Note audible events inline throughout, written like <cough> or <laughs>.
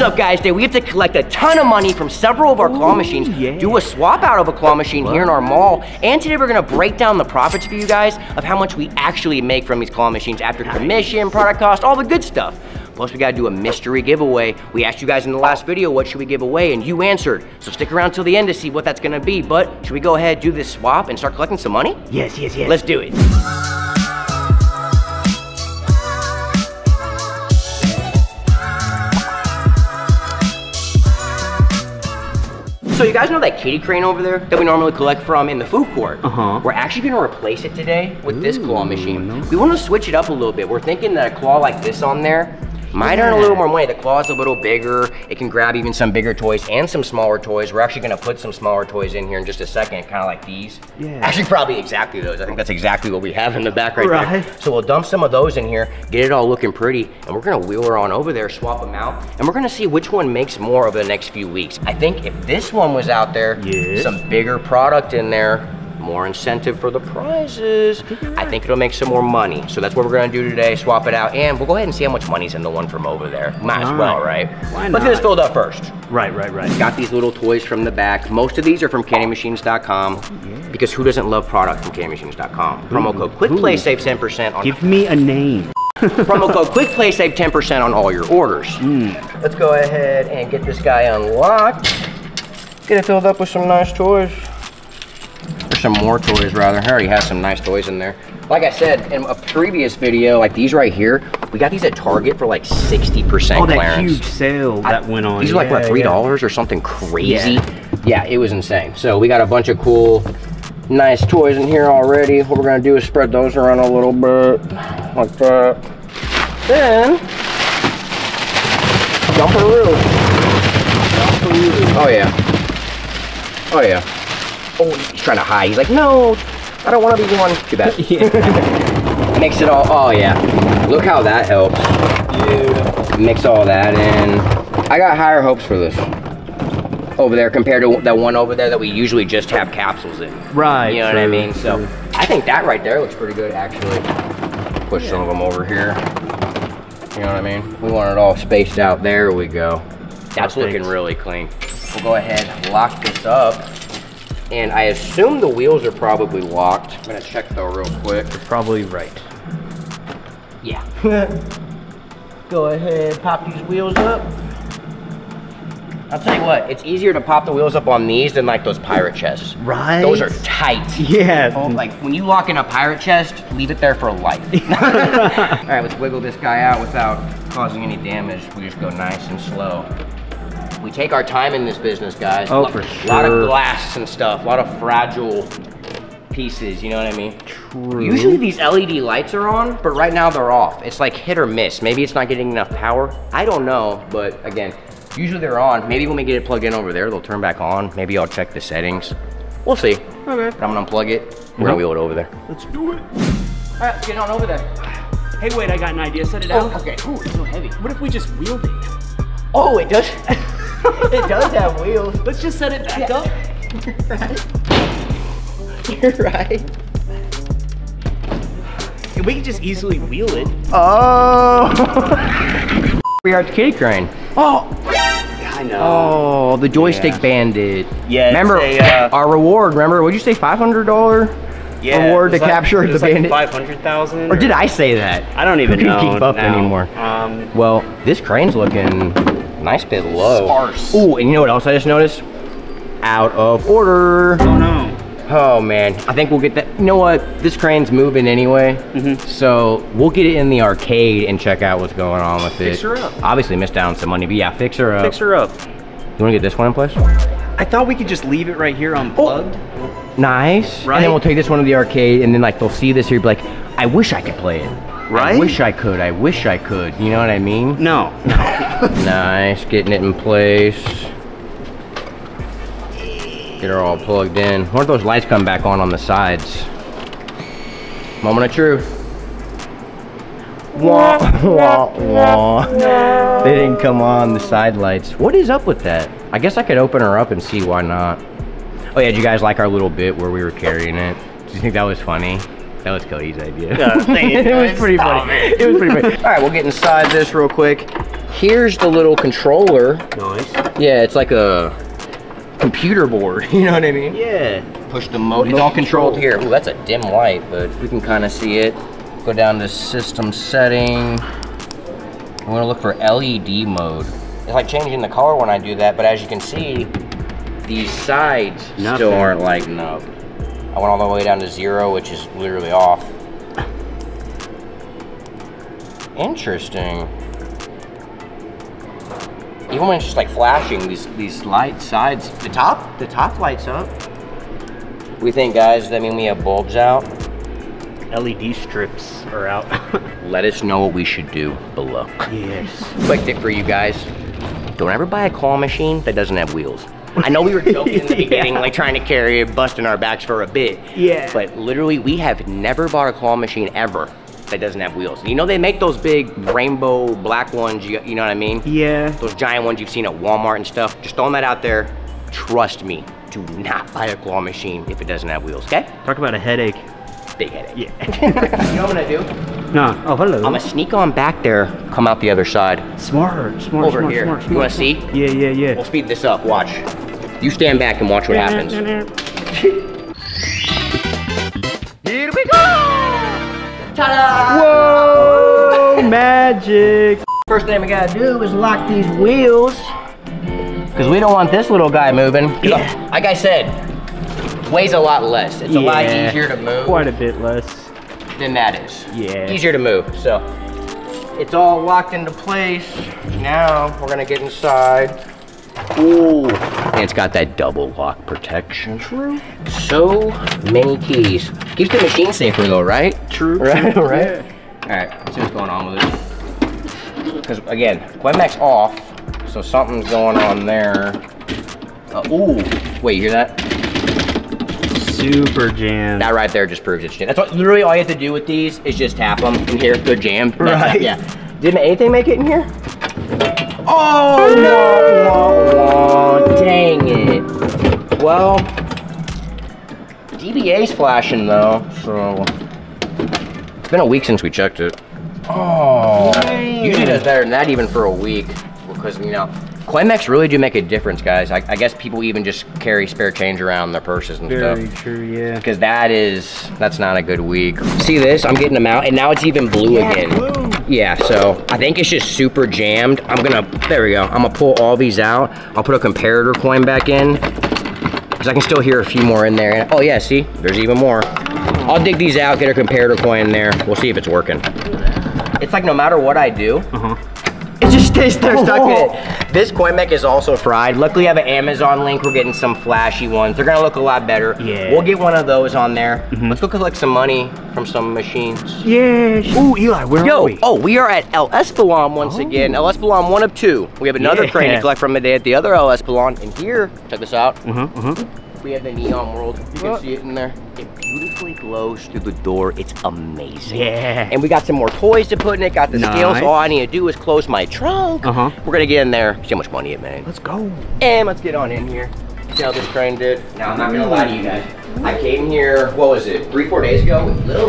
What's up guys? Today we have to collect a ton of money from several of our claw machines, yeah. do a swap out of a claw machine here in our mall, and today we're gonna break down the profits for you guys of how much we actually make from these claw machines after commission, product cost, all the good stuff. Plus we gotta do a mystery giveaway. We asked you guys in the last video what should we give away and you answered. So stick around till the end to see what that's gonna be. But should we go ahead, do this swap and start collecting some money? Yes, yes, yes. Let's do it. So you guys know that kitty crane over there that we normally collect from in the food court? Uh-huh. We're actually gonna replace it today with this claw machine. We wanna switch it up a little bit. We're thinking that a claw like this on there might earn a little more money. The claw's a little bigger. It can grab even some bigger toys and some smaller toys. We're actually gonna put some smaller toys in here in just a second, kind of like these. Yeah. Actually, probably exactly those. I think that's exactly what we have in the back right, Right. there. So we'll dump some of those in here, get it all looking pretty, and we're gonna wheel her on over there, swap them out, and we're gonna see which one makes more over the next few weeks. I think if this one was out there, Yeah. some bigger product in there, more incentive for the prizes. I think it'll make some more money. So that's what we're gonna do today, swap it out, and we'll go ahead and see how much money's in the one from over there. Might as well, right? Why Let's get this filled up first. Right, right, right. Got these little toys from the back. Most of these are from candymachines.com because who doesn't love product from candymachines.com? Promo code QuikPlay save 10% on Give me a name. <laughs> promo code <laughs> QuikPlay save 10% on all your orders. Hmm. Let's go ahead and get this guy unlocked. Get it filled up with some nice toys. Some more toys rather. I already have some nice toys in there. Like I said in a previous video, like these right here, we got these at Target for like 60% Oh, that clearance. huge sale that went on. These are like what Yeah, three yeah. dollars or something crazy. Yeah. Yeah. it was insane. So we got a bunch of cool, nice toys in here already. What we're gonna do is spread those around a little bit, like that. Then jumperoo. Jumperoo. Oh yeah. Oh yeah. Oh, trying to hide. He's like, no, I don't want to be one. Too bad. <laughs> Yeah. <laughs> Mix it all. Oh yeah. Look how that helps. Mix all that in. I got higher hopes for this over there compared to that one over there that we usually just have capsules in. Right. You know what I mean? So. I think that right there looks pretty good actually. Push some of them over here. You know what I mean? We want it all spaced out. There we go. That's Perfect. looking really clean. We'll go ahead, and lock this up. And I assume the wheels are probably locked. I'm gonna check though real quick. You're probably right. Yeah. <laughs> Go ahead, pop these wheels up. I'll tell you what, it's easier to pop the wheels up on these than like those pirate chests. Right. Those are tight. Yeah. Oh, like when you lock in a pirate chest, leave it there for life. <laughs> All right, let's wiggle this guy out without causing any damage. We just go nice and slow. We take our time in this business, guys. Oh, Lo- for A lot of sure. glass and stuff, a lot of fragile pieces, you know what I mean? True. Usually these LED lights are on, but right now they're off. It's like hit or miss. Maybe it's not getting enough power. I don't know, but again, usually they're on. Maybe when we get it plugged in over there, they'll turn back on. Maybe I'll check the settings. We'll see. Okay. But I'm gonna unplug it. We're gonna wheel it over there. Let's do it. All right, let's get on over there. Hey, wait, I got an idea. Set it Oh, out. okay. Ooh, it's so heavy. What if we just wheeled it? Oh, it does. <laughs> <laughs> it does have wheels. Let's just set it back up. <laughs> You're right. And we can just easily wheel it. Oh. <laughs> we are at the kitty crane. Oh. I know. Oh, the joystick Yeah. bandit. Yeah, Remember a, uh, our reward? Remember? What'd you say? Five hundred dollar yeah, reward to capture the bandit. Five hundred thousand. Or did I say that? I don't even Who can know keep up now. anymore? Um, Well, this crane's looking nice bit low. Sparse. Ooh, and you know what else I just noticed? Out of order. oh no. Oh man, I think we'll get that. You know what? This crane's moving anyway, Mm-hmm. so we'll get it in the arcade and check out what's going on with it. Fix her up. Obviously missed on some money, but yeah, fix her up. Fix her up. You want to get this one in place? I thought we could just leave it right here unplugged. Nice. Right? And then we'll take this one to the arcade, and then like they'll see this here, be like, I wish I could play it. I wish I could. I wish I could. You know what I mean? No. <laughs> Nice, getting it in place. Get her all plugged in. Why don't those lights come back on on the sides? Moment of truth. Wah, wah, wah. They didn't come on the side lights. What is up with that? I guess I could open her up and see why not. Oh yeah, did you guys like our little bit where we were carrying it? Do you think that was funny? That was Cody's idea. Yeah, <laughs> thank you, it was pretty Stop funny. It was pretty funny. <laughs> All right, we'll get inside this real quick. Here's the little controller. Nice. Yeah, it's like a computer board. <laughs> You know what I mean? Yeah. Push the mode. It's all controlled here. Ooh, that's a dim light, but we can kind of see it. Go down to system setting. I'm gonna look for LED mode. It's like changing the color when I do that, but as you can see, these sides still aren't lighting up. I went all the way down to zero, which is literally off. Interesting. Even when it's just like flashing, these these light sides, the top, the top lights up. We think, guys, that mean we have bulbs out? LED strips are out. <laughs> Let us know what we should do below. yes. Quick tip for you guys: don't ever buy a claw machine that doesn't have wheels. I know we were <laughs> joking in the beginning, Yeah. like trying to carry it, busting our backs for a bit. Yeah. But literally, we have never bought a claw machine ever that doesn't have wheels. You know they make those big rainbow black ones. You, you know what I mean? Yeah. those giant ones you've seen at Walmart and stuff. Just throwing that out there. Trust me, do not buy a claw machine if it doesn't have wheels, okay? Talk about a headache. Big headache. Yeah. <laughs> you know what I'm gonna do? No. Oh, hello. I'm gonna sneak on back there, come out the other side. smart, smart, Over smart, here. smart, You wanna see? Yeah, yeah, yeah. We'll speed this up, watch. You stand back and watch what happens. <laughs> Here we go! Ta-da! Whoa, <laughs> magic. First thing we gotta do is lock these wheels. Cause we don't want this little guy moving. Yeah. Like I said, weighs a lot less. It's a lot easier to move Quite a bit less. Than that is. Yeah. Easier to move, so. It's all locked into place. Now, we're gonna get inside. Ooh, and it's got that double lock protection. True. So many keys. Keeps the machine safer though, right? True. <laughs> Right, true, right. yeah. All right, let's see what's going on with it. Because again, Quemax off, so something's going on there. Uh, ooh, wait, you hear that? Super jam. That right there just proves it's jammed. That's what literally all you have to do with these is just tap them in here. They're jammed. Right. Yeah. Didn't anything make it in here? Oh no! Wah, wah, dang it. Well, DBA's flashing though, so it's been a week since we checked it. Oh, usually does better than that even for a week because you know. Climax really do make a difference, guys. I, I guess people even just carry spare change around in their purses and stuff Very true, yeah. because that is that's not a good week. See this? I'm getting them out, and now it's even blue again. Yeah, so I think it's just super jammed. I'm gonna there we go. I'm gonna pull all these out. I'll put a comparator coin back in because I can still hear a few more in there. And, oh yeah, see, there's even more. I'll dig these out, get a comparator coin in there. We'll see if it's working. It's like no matter what I do, Uh-huh. it there stuck in it. This coin mech is also fried. Luckily, I have an Amazon link. We're getting some flashy ones. They're gonna look a lot better. Yeah. We'll get one of those on there. Let's go collect some money from some machines. Yeah. Ooh, Eli, where Yo, are we? oh, we are at El Espelon once again. El Espelon, one of two. We have another crane to collect from today at the other El Espelon. And here, check this out. Uh-huh, uh-huh. We have the Neon World. You can see it in there. It beautifully glows through the door. It's amazing. Yeah. And we got some more toys to put in it. Got the scales. Nice. All I need to do is close my trunk. Uh-huh. We're gonna get in there. See how much money it made. Let's go. And let's get on in here. See how this train did. Now I'm not gonna lie to you guys. I came here. What was it? Three, four days ago with Lil.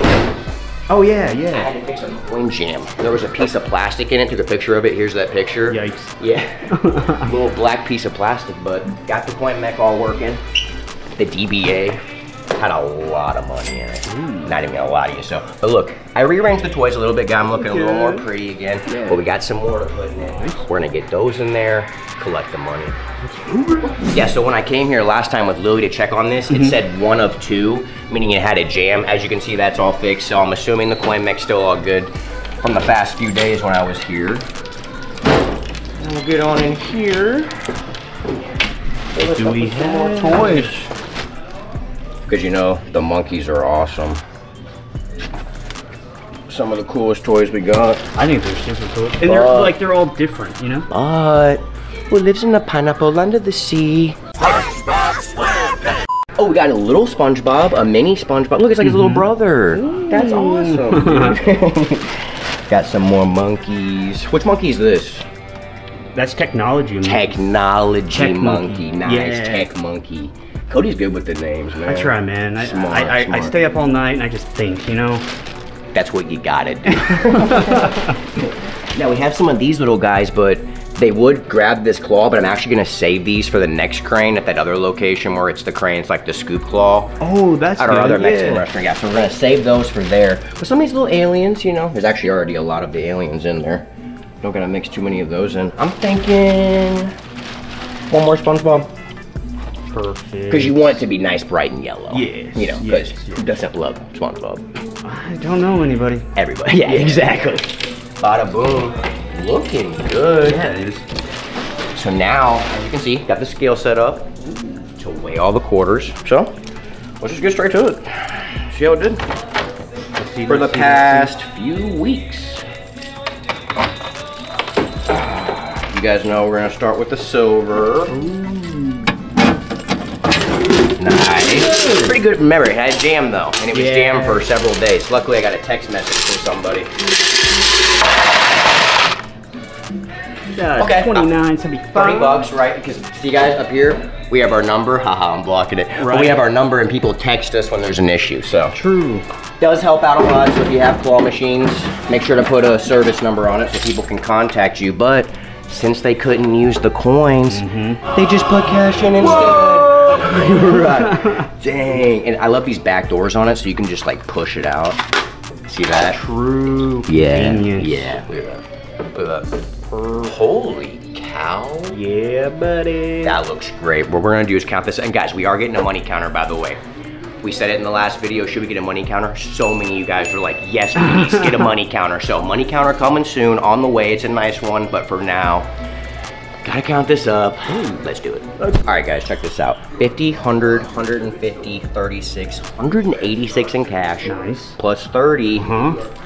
Oh, yeah, yeah. I had to fix a coin jam. There was a piece of plastic in it. Took a picture of it. Here's that picture. Yikes. Yeah. <laughs> Little black piece of plastic, but got the coin mech all working. The DBA had a lot of money in it. Not even gonna lie to you. So, but look, I rearranged the toys a little bit. Got them looking a little more pretty again. Yeah. But we got some more to put in it. We're gonna get those in there. Collect the money. Yeah, so when I came here last time with Lily to check on this, it mm-hmm. said one of two, meaning it had a jam. As you can see, that's all fixed. So I'm assuming the coin mech's still all good from the past few days when I was here. And we'll get on in here. What do we have? toys? Because you know, the monkeys are awesome. Some of the coolest toys we got. I think they're super cool. And they're like they're all different, you know? But who lives in a pineapple under the sea? Oh, we got a little SpongeBob, a mini SpongeBob. Look, it's like his little mm-hmm. brother. That's awesome. <laughs> got some more monkeys. Which monkey is this? That's technology. man. Technology Tech monkey. monkey. Nice Yeah. tech monkey. Cody's good with the names, man. I try, man. I, Smart, I, I, I smart. stay up all night and I just think, you know? That's what you gotta do. <laughs> Now we have some of these little guys, but they would grab this claw, but I'm actually gonna save these for the next crane at that other location where it's the cranes like the scoop claw. Oh, that's At our good, other Mexican restaurant, yeah. So we're gonna save those for there. But some of these little aliens, you know, there's actually already a lot of the aliens in there. Don't gotta mix too many of those in. I'm thinking one more SpongeBob. Perfect. Because you want it to be nice, bright, and yellow. Yes, You know, because yes, who doesn't love SpongeBob? I don't know anybody. Everybody. <laughs> Yeah, exactly. Bada boom. Looking good. Yeah, it is. So now, as you can see, got the scale set up to weigh all the quarters. So, let's just get straight to it. See how it did? See, For the see, let's see. past few weeks. You guys know we're gonna start with the silver. Pretty good. memory. it had jam though, and it was Yeah. jammed for several days. Luckily, I got a text message from somebody. Uh, Okay. 29, 75. 30 bucks, right? Because see guys up here, we have our number. <laughs> Haha, I'm blocking it. But we have our number and people text us when there's an issue. So True. does help out a lot. So if you have claw machines, make sure to put a service number on it so people can contact you. But since they couldn't use the coins, they just put cash in instead. <laughs> right. <laughs> Dang. And I love these back doors on it so you can just like push it out. See that? True. Yeah. Convenience. Yeah. Look at that. Look at that. Holy cow. Yeah, buddy. That looks great. What we're gonna do is count this. And guys, we are getting a money counter, by the way. We said it in the last video, should we get a money counter? So many of you guys were like, yes, please, get a money counter. So money counter coming soon, on the way. It's a nice one, but for now, gotta count this up. <gasps> Let's do it. All right, guys, check this out. 50, 100, 150, 36, 186 in cash. Nice. Plus 30, mm-hmm. Huh?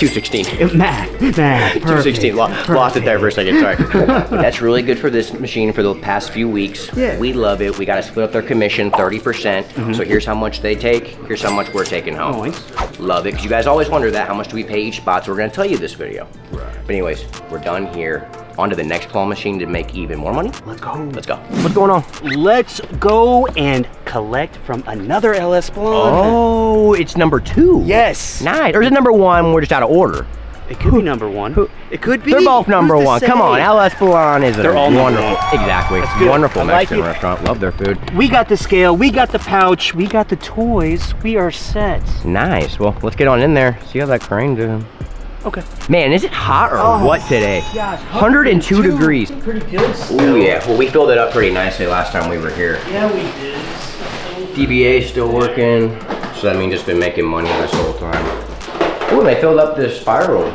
216. Math. Math. <laughs> 216, lo- Perfect. lost it there for a second, sorry. <laughs> That's really good for this machine for the past few weeks. Yeah. We love it. We got to split up their commission 30%. Mm-hmm. So here's how much they take, here's how much we're taking home. Nice. Love it, because you guys always wonder that, how much do we pay each spot? So we're gonna tell you this video. Right. But anyways, we're done here. On to the next claw machine to make even more money. Let's go. Let's go. What's going on? Let's go and collect from another LS Blonde. Oh, it's number two. Yes. Nice. Or is it number one? We're just out of order. It could be number one. It could be. They're both number Who's one. Come on, LS Boulan is They're all wonderful, one. exactly, That's wonderful I like Mexican it. restaurant. Love their food. We got the scale. We got the pouch. We got the toys. We are set. Nice. Well, let's get on in there. See how that crane doing. Okay. Man, is it hot or Oh, what today? Gosh, 102 degrees. Pretty good. Oh yeah. Well, we filled it up pretty nicely last time we were here. Yeah, we did. DBA still working, so that means it's been making money this whole time. Oh, they filled up this spiral.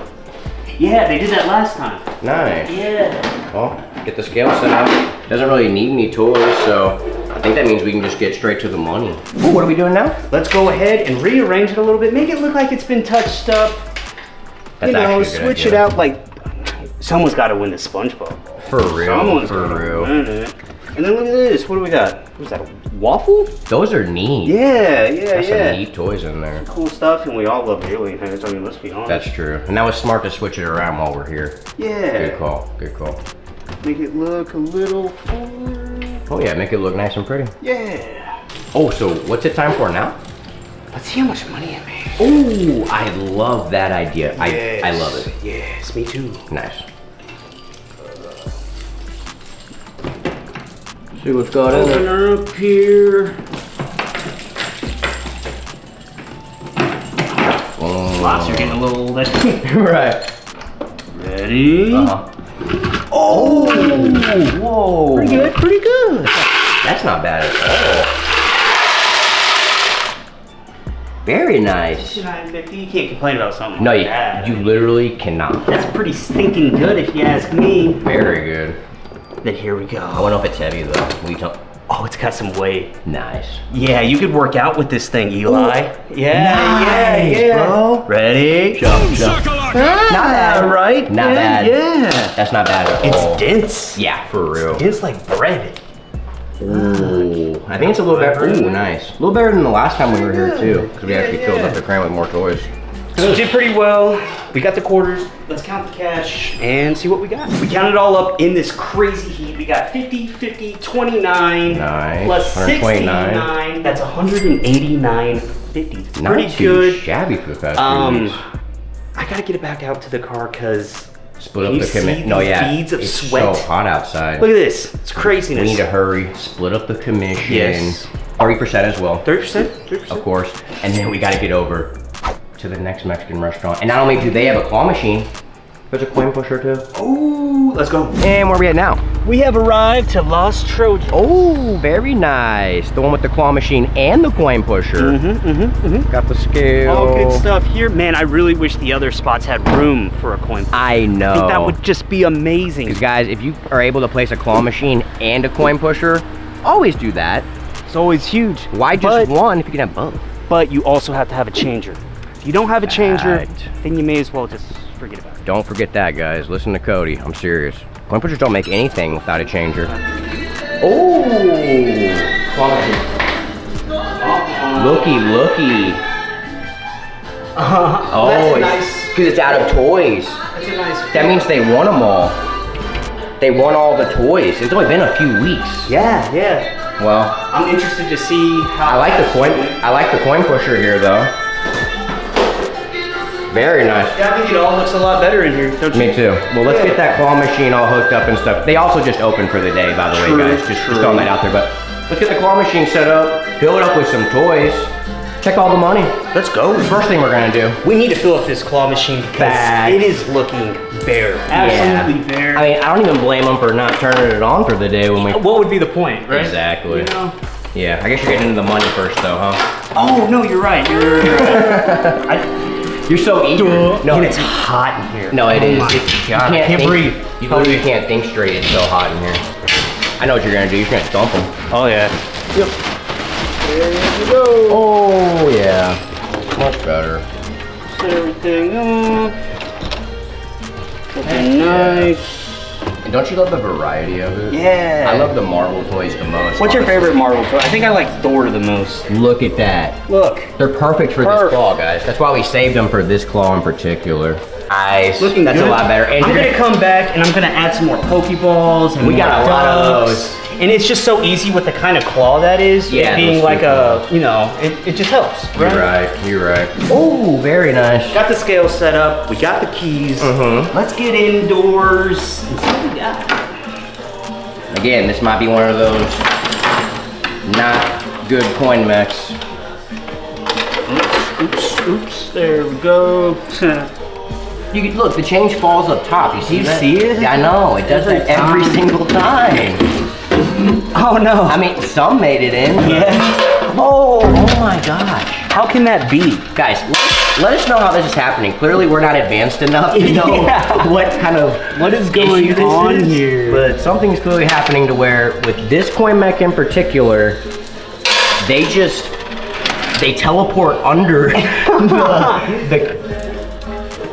Yeah, they did that last time. Nice. Yeah. Well, get the scale set up. Doesn't really need any tools, so I think that means we can just get straight to the money. Ooh, what are we doing now? Let's go ahead and rearrange it a little bit. Make it look like it's been touched up. That's you know, actually a good switch idea. it out like someone's got to win the SpongeBob. For real, Someone's for real. win it. And then look at this. What do we got? What's that? A waffle? Those are neat. Yeah, yeah, There's yeah. some neat toys in there. Cool stuff, and we all love alien heads. I mean, let's be honest. That's true. And that was smart to switch it around while we're here. Yeah. Good call, good call. Make it look a little fuller. Oh yeah, make it look nice and pretty. Yeah. Oh, so what's it time for now? Let's see how much money I made. Oh, I love that idea. I, I love it. Yes, me too. Nice. See what's got in Open there. her up here. Oh. Lots are getting a little less. <laughs> right. Ready? Uh-huh. Oh, whoa. Pretty good, pretty good. That's not bad at all. Very nice. You can't complain about something No, like you, that. you literally cannot. That's pretty stinking good if you ask me. Very good. Then here we I go. don't know if it's heavy though. We don't. Oh, it's got some weight. Nice. Yeah, you could work out with this thing, Eli. Yeah, Nice, yeah, yeah. bro. Ready? Jump, jump. Ah, not bad, right? Not yeah, bad. Yeah. That's not bad at all. It's dense. Yeah, for real. It's like bread. Ooh, I think it's a little better. Ooh, nice. A little better than the last time we were here too, because we actually filled up the crane with more toys. So we did pretty well. We got the quarters. Let's count the cash and see what we got. We counted it all up in this crazy heat. We got 50, 50, 29. Nice. Plus 129. 69. That's 189.50. Not Pretty good. shabby for the past few Um. I gotta get it back out to the car because Split up the commission. No, yeah. beads of it's sweat? so hot outside. look at this. It's we need to hurry. Split up the commission. Yes. 30% as well. 30%? 30%? Of course. And then we gotta get over to the next Mexican restaurant. And not only do they have a claw machine, there's a coin pusher too. Oh, let's go. And where are we at now? We have arrived to Lost Trojans. Oh, very nice. The one with the claw machine and the coin pusher. Mm-hmm, mm-hmm, mm-hmm. Got the scale. All good stuff here. Man, I really wish the other spots had room for a coin. Pusher. I know. I think that would just be amazing. Because guys, if you are able to place a claw machine and a coin pusher, always do that. It's always huge. Why just But- one if you can have both? But you also have to have a changer. If you don't have a changer, Right. then you may as well just forget about it. Don't forget that, guys. Listen to Cody. I'm serious. Coin pushers don't make anything without a changer. Oh. Looky, looky. Uh-huh. Oh, That's it's nice- because it's out of toys. That's a nice. That means they won them all. They won all the toys. It's only been a few weeks. Yeah, yeah. Well, I'm interested to see how. I like the coin. I like the coin pusher here, though. Very nice. Yeah, I think it all looks a lot better in here. Don't you? Me too. Well, let's Yeah. get that claw machine all hooked up and stuff. They also just opened for the day, by the True, way, guys. Just, true. just throwing that out there. But let's get the claw machine set up, fill it up with some toys, check all the money. Let's go. First thing we're gonna do. We need to fill up this claw machine because Back. it is looking bare. Absolutely bare. I mean, I don't even blame them for not turning it on for the day when we. Uh, what would be the point, right? Exactly. You know? Yeah, I guess you're getting into the money first, though, huh? Oh no, you're right. You're right. <laughs> I, You're so eager. No, and it's hot in here. No, it oh is. My It's- you God, I can't think- breathe. You literally can't think straight. It's so hot in here. I know what you're gonna do. You're gonna dump them. Oh yeah. Yep. There you go. Oh yeah. Much better. Set everything up. Looking nice. And don't you love the variety of it? Yeah. I love the Marvel toys the most. What's your favorite Marvel toy? I think I like Thor the most. Look at that. Look. They're perfect for Perfect. this claw, guys. That's why we saved them for this claw in particular. Nice. Looking That's good. a lot better. And I'm you're gonna come back and I'm gonna add some more Pokeballs and We got a lot of those. And it's just so easy with the kind of claw that is. Yeah, being like a, claws. you know, it, it just helps. You're right. You're right. Oh, very nice. Got the scale set up. We got the keys. Mhm. Let's get indoors and see what we got. Again, this might be one of those not good coin mechs. Oops, oops. Oops. There we go. <laughs> You can, look, the change falls up top. You see You that? see it? Yeah, I know. It does that Every every time. single time. Oh no. I mean, some made it in. yeah. <laughs> Oh, oh my gosh. How can that be? Guys, let, let us know how this is happening. Clearly, we're not advanced enough to know <laughs> Yeah. what kind of What is going on is, here? But something's clearly happening to where, with this coin mech in particular, they just they teleport under <laughs> the, the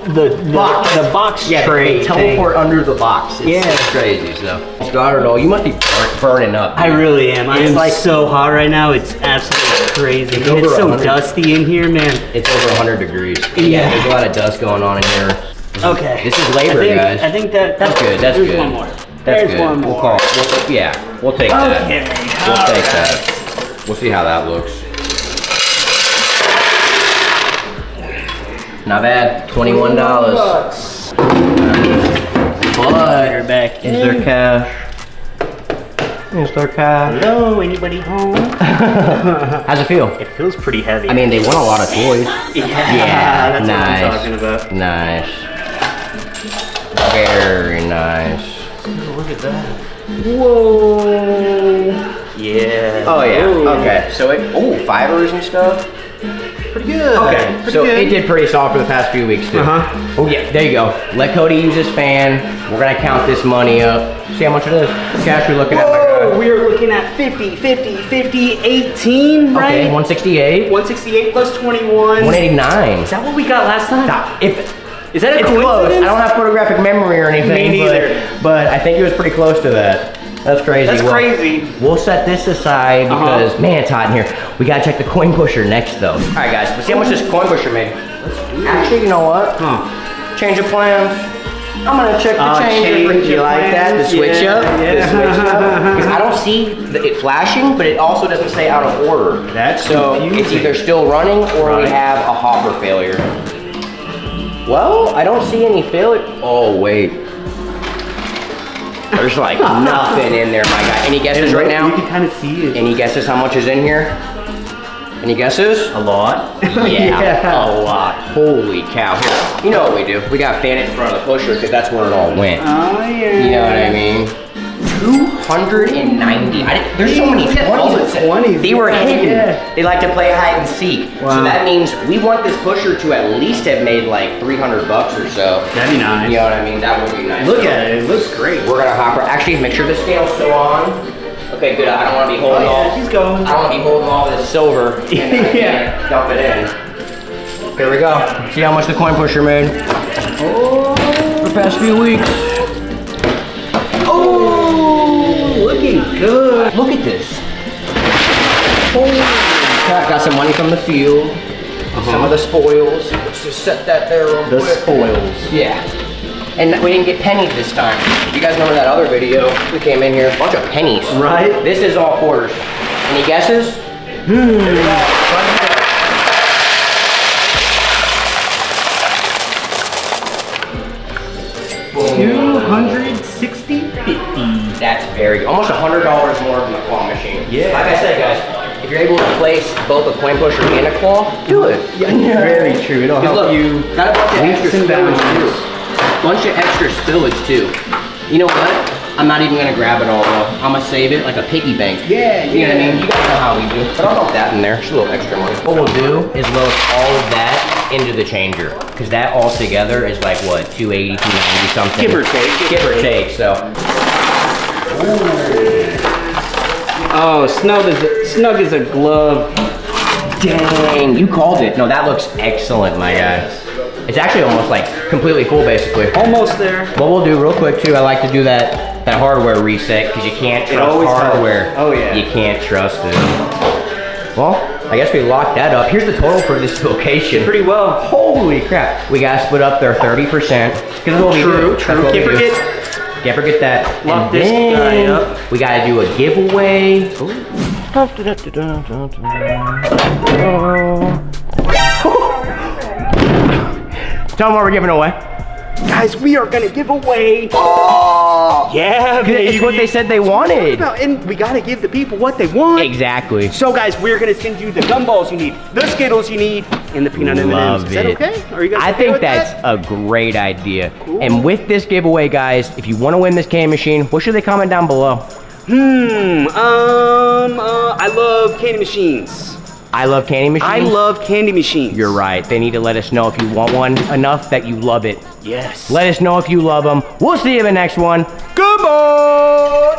The the box. the box yeah, tray. they thing. teleport under the box. It's, Yeah. it's crazy. So, Goddard, you must be burn, burning up. I really am. I It's am like- so hot right now. It's absolutely crazy. It's it's so 100. dusty in here, man. It's over 100 degrees. Yeah. there's a lot of dust going on in here. Okay. This is labor, I think, guys. I think that That's good. That's there's good. one more. That's there's good. one We'll call. We'll, yeah, we'll take that. We'll all take right. that. We'll see how that looks. Not bad. Twenty-one dollars. Bucks. But You're back. is there cash? Is there cash? Hello, anybody home? <laughs> How's it feel? It feels pretty heavy. I mean, they won a lot of toys. yeah, Yeah, <laughs> that's nice. what I'm talking about. Nice. Very nice. Look at that. Whoa. Yeah. Oh yeah. Ooh. Okay. So it. Oh, fibers and stuff. Pretty good. Okay. Pretty so good. it did pretty solid for the past few weeks too. Uh-huh. Oh yeah. There you go. Let Cody use his fan. We're gonna count this money up. See how much it is. Cash we're looking at. Whoa, Like, we are looking at 50, 50, 50, 18, uh, right? okay. 168. 168 plus 21. 189. Is that what we got last time? If Is that a it's close. coincidence? I don't have photographic memory or anything. Me neither. But, but I think it was pretty close to that. That's crazy. That's Well, crazy. We'll set this aside Uh-huh. because man, it's hot in here. We gotta check the coin pusher next though. All right, guys. Let's see how much this coin pusher made. Actually, you know what? Huh. Change of plans. I'm gonna check the Uh, change. change you of like that? The switch yeah, up? yeah. The switch up? <laughs> Because I don't see the, it flashing, but it also doesn't say out of order. That's so it's either still running or we have a hopper failure. Well, I don't see any failure. Oh, wait. There's like nothing in there, my guy. Any guesses right now? You can kind of see it. Any guesses how much is in here? Any guesses? A lot. <laughs> <laughs> Yeah, a lot. Holy cow. Here, you know what we do? We got fan it in front of the pusher because that's where it all went. Oh yeah. You know what I mean? 290. I didn't, there's so many all 20s. the 20s, They were hidden. yeah. They like to play hide and seek. So that means we want this pusher to at least have made like 300 bucks or so. That'd be nice. You know what I mean? That would be nice. Look So at it. It looks great. We're gonna hop. right- Actually, make sure the scale's still on. Okay, good. I don't want to be Oh holding all. yeah, she's going. I don't want to be holding all this silver. <laughs> and Yeah. Dump it in. Here we go. See how much the coin pusher made Oh, the past few weeks. Oh, looking good. Look at this. Holy crap. Got some money from the field. Uh-huh. Some of the spoils. Let's just set that there real The quick. spoils. Yeah. And we didn't get pennies this time. You guys remember that other video? We came in here, a bunch of pennies. Right? This is all quarters. Any guesses? Two Yeah. Like I said, guys, if you're able to place both a coin pusher and a claw, do it. Yeah, very true. It'll help look, you. got a bunch of extra spillage bounds. too. Bunch of extra spillage too. You know what? I'm not even gonna grab it all though. I'm gonna save it like a piggy bank. Yeah, You know what I mean? You guys know how we do. But I'll dump that in there. Just a little extra money. What we'll do is load all of that into the changer. Cause that all together is like what, 280, 290 something. Give or take, Give or take, so. Oh, snug as a, snug as a glove. Dang, you called it. No, that looks excellent, my guy. It's actually almost like completely full basically. Almost there. What we'll do real quick too, I like to do that that hardware reset because you can't It trust always helps. hardware. Oh, yeah. You can't trust it. Well, I guess we locked that up. Here's the total for this <laughs> location. Pretty well. Holy crap. We gotta split up their 30%. Because that's what we True, true. what we Can't forget. Can't forget that. Lock And this guy then up. We gotta do a giveaway. Tell them what we're giving away. Guys, we are gonna give away. Oh, yeah, baby. It's what they said they wanted. And we gotta give the people what they want. Exactly. So, guys, we're gonna send you the gumballs you need, the Skittles you need, and the peanut M&Ms. Love Is that okay? Are you guys? I okay think that's that? a great idea. Cool. And with this giveaway, guys, if you want to win this candy machine, what should they comment down below? Hmm. Um. Uh, I love candy machines. I love candy machines. I love candy machines. You're right. They need to let us know if you want one enough that you love it. Yes. Let us know if you love them. We'll see you in the next one. Goodbye.